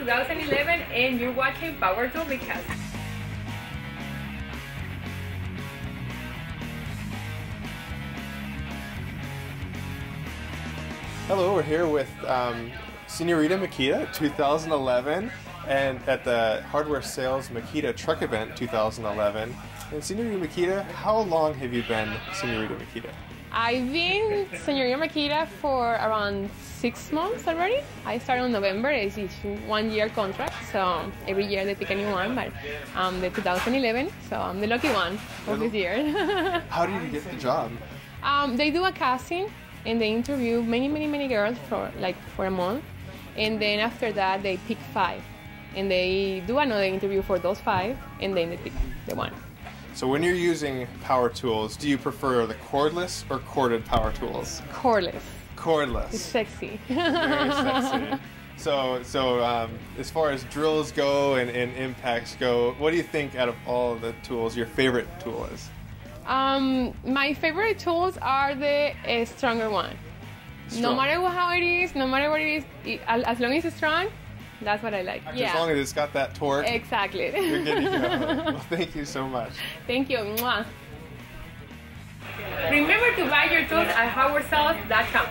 2011 and you're watching Power Because. Hello, we're here with um, Senorita Makita 2011 and at the Hardware Sales Makita Truck Event 2011. And Senorita Makita, how long have you been Senorita Makita? I've been Senorita Makita for around six months already. I started in November. It's a one year contract, so every year they pick a new one, but um, the 2011, so I'm the lucky one of this year. how did you get the job? Um, they do a casting and they interview many, many, many girls for like for a month, and then after that they pick five, and they do another interview for those five, and then they pick the one. So when you're using power tools, do you prefer the cordless or corded power tools? Cordless. Cordless. It's sexy. Very sexy. So, so um, as far as drills go and, and impacts go, what do you think out of all the tools your favorite tool is? Um, my favorite tools are the uh, stronger one. Strong. No matter how it is, no matter what it is, it, as long as it's strong, that's what I like. Yeah. As long as it's got that torque. Exactly. You're good to go. well, thank you so much. Thank you. Mwah. Remember to buy your tools at hardwaresales.com.